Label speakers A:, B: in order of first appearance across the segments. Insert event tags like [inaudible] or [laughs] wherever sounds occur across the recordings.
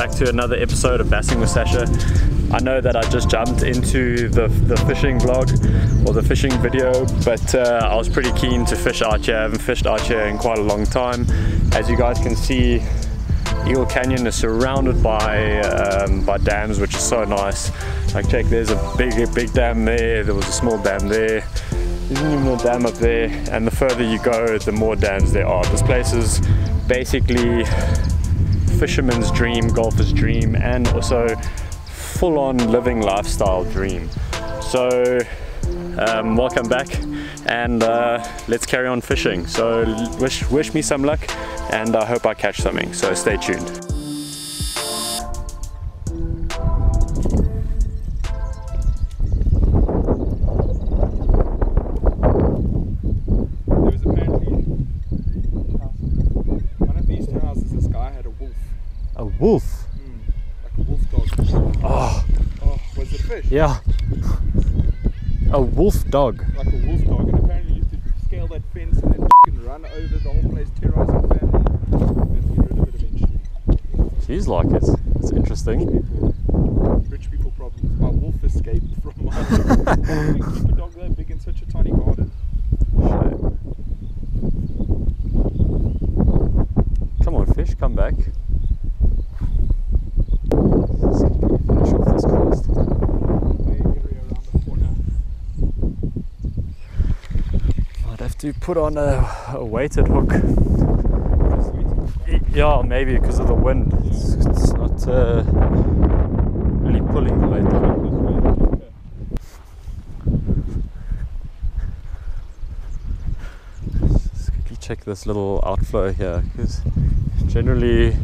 A: Back to another episode of Bassing with Sascha. I know that I just jumped into the, the fishing vlog or the fishing video, but uh, I was pretty keen to fish out here. I haven't fished out here in quite a long time. As you guys can see, Eagle Canyon is surrounded by um, by dams, which is so nice. Like check, there's a big big dam there. There was a small dam there. There's even a dam up there, and the further you go, the more dams there are. This place is basically fisherman's dream, golfer's dream, and also full-on living lifestyle dream. So um, welcome back and uh, let's carry on fishing. So wish, wish me some luck and I hope I catch something. So stay tuned.
B: Wolf? like a wolf dog. Ah.
A: Oh,
B: Oh, was it fish?
A: yeah. A wolf dog.
B: Like a wolf dog, and apparently used to scale that fence and then run over the whole place, terrorizing family. Let's get rid of it eventually.
A: She's like it. It's interesting.
B: People, rich people problems. My wolf escaped from my. [laughs] [laughs] How do you keep a dog that big in such a tiny garden?
A: Come on, fish, come back. Let's finish off this cast.
B: Bay area around the corner.
A: To put on a, a weighted hook. Yeah, maybe because of the wind. It's, it's not uh, really pulling the. Let's quickly check this little outflow here because generally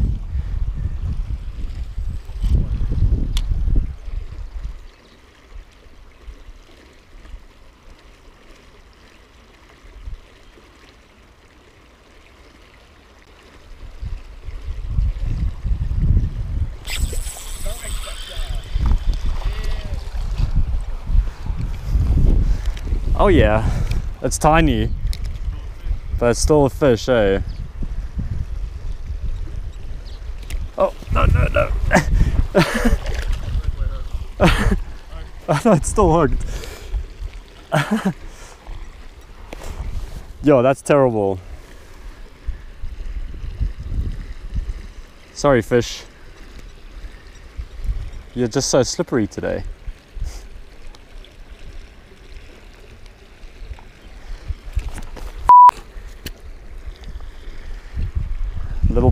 A: Oh yeah, it's tiny, but it's still a fish, eh? Oh no no no! [laughs] no, it's still hooked. [laughs] Yo, that's terrible. Sorry, fish. You're just so slippery today.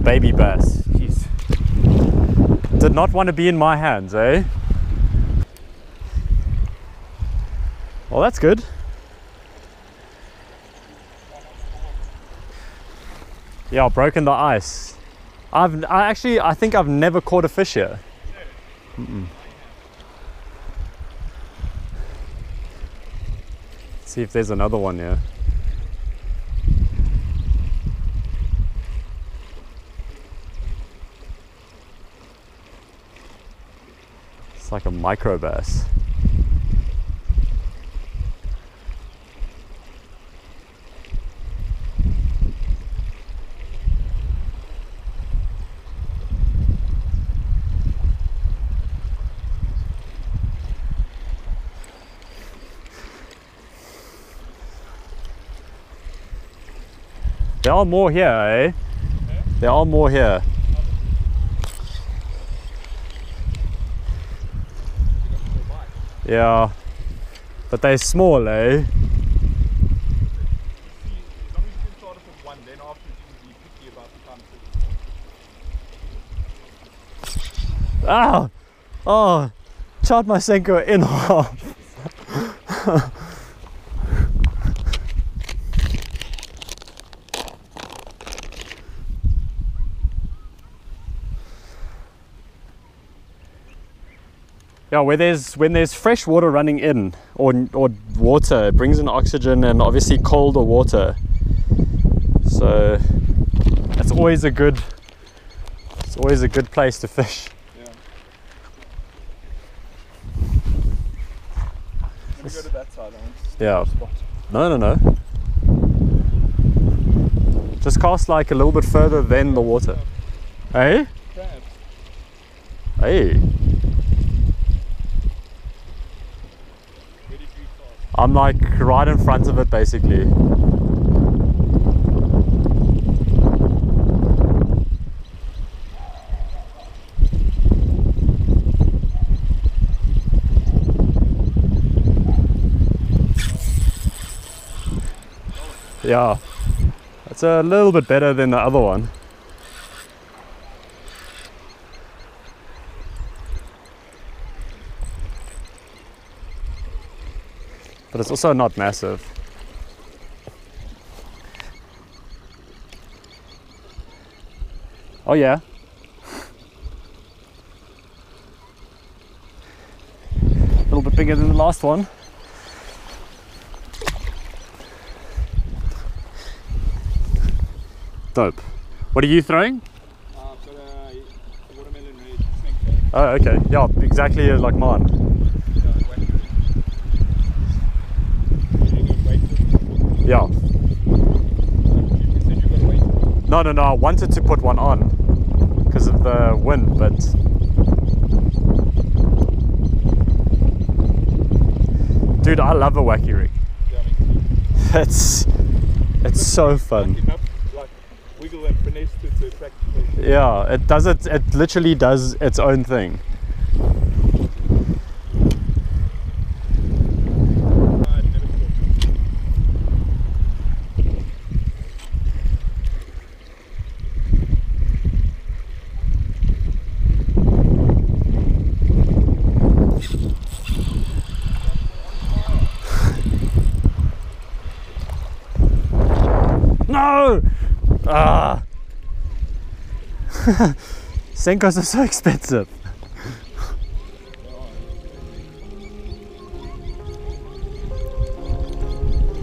A: Baby bass. Jeez. Did not want to be in my hands, eh? Well, that's good. Yeah, broken the ice. I've I actually I think I've never caught a fish here. Mm-mm. See if there's another one here. Like a micro bass. There are more here, eh? There are more here. Yeah. But they're small, eh?
B: See, as long as you can start off with one, then after you can be they're small, time.
A: Ah! Oh! Charred my Senko in half. [laughs] Yeah, where there's when there's fresh water running in or or water, it brings in oxygen and obviously colder water. So that's always a good it's always a good place to fish.
B: Yeah. Let me go to that side. I want to stay
A: Yeah.
B: spot.
A: No, no, no. Just cast like a little bit further than the water. Eh? Hey?
B: Crabs.
A: Hey,
B: Where did you start?
A: I'm like right in front of it basically. Yeah, it's a little bit better than the other one. But it's also not massive. Oh yeah. A little bit bigger than the last one. Dope. What are you throwing?
B: Uh, I've got a watermelon red
A: Oh, okay. Yeah, exactly like mine.
B: Yeah, whack it. You go wait for it.
A: Yeah.
B: You said you got to wait.
A: No, no, no. I wanted to put one on because of the wind, but dude, I love a wacky rig.
B: Yeah,
A: It's it's so fun.
B: Enough, like to, to
A: Yeah, it does it. It literally does its own thing.
B: I never thought.
A: No! Ah! [laughs] Senkos are so expensive.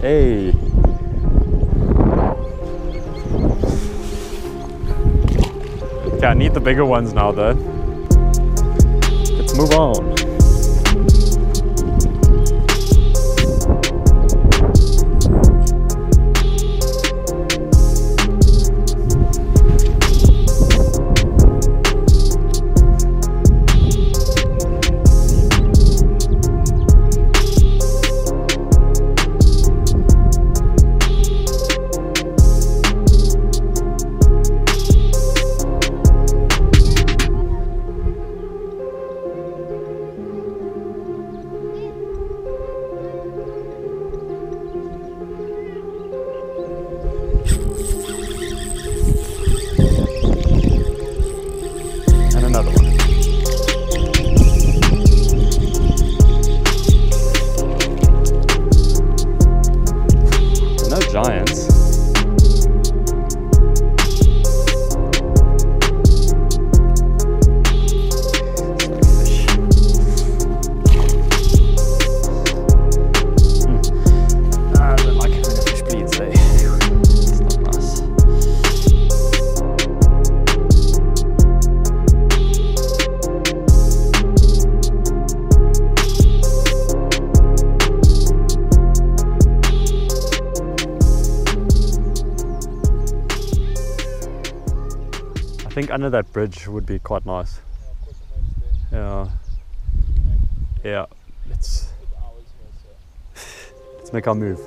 A: Hey. Okay, I need the bigger ones now though. Let's move on. Under that bridge would be quite nice.
B: Yeah, of course, the boat's there.
A: Yeah. Yeah. Let's
B: It's hours here, so.
A: let's make our move.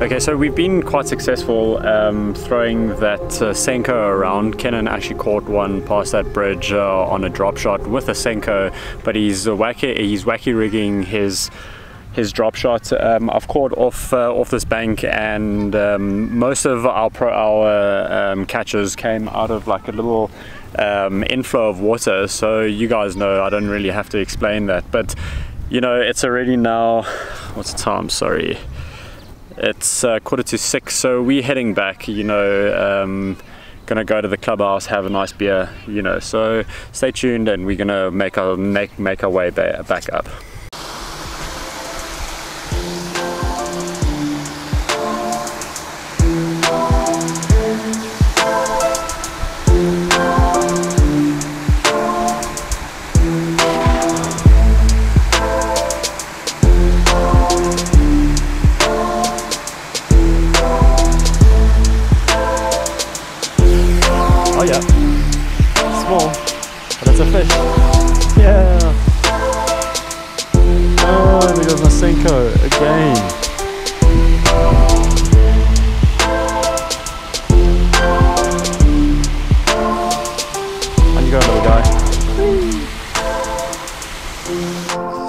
A: Okay, so we've been quite successful um, throwing that uh, Senko around. Kenan actually caught one past that bridge uh, on a drop shot with a Senko, but he's wacky, he's wacky rigging his his drop shot. Um, I've caught off uh, off this bank, and um, most of our pro, our um, catches came out of like a little um, inflow of water. So you guys know I don't really have to explain that, but you know it's already now. What's the time? Sorry it's uh, quarter to six, so we're heading back. You know, um, gonna go to the clubhouse, have a nice beer. You know, so stay tuned, and we're gonna make our make make our way back up.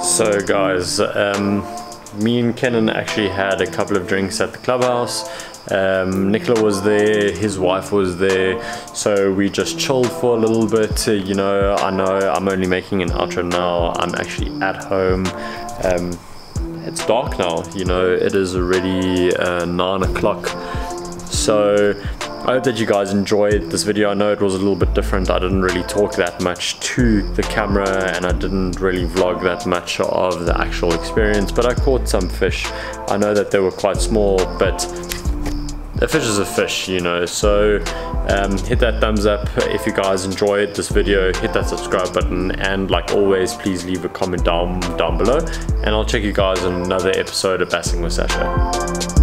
A: So guys, um, me and Kenan actually had a couple of drinks at the clubhouse. Um, Nicola was there, his wife was there, so we just chilled for a little bit. You know, I know I'm only making an outro now. I'm actually at home. Um, it's dark now. You know, it is already uh, nine o'clock. So I hope that you guys enjoyed this video. I know it was a little bit different. I didn't really talk that much to the camera and I didn't really vlog that much of the actual experience, but I caught some fish. I know that they were quite small, but a fish is a fish, you know, so um, hit that thumbs up if you guys enjoyed this video, hit that subscribe button, and like always, please leave a comment down, down below, and I'll check you guys on another episode of Bassing with Sascha.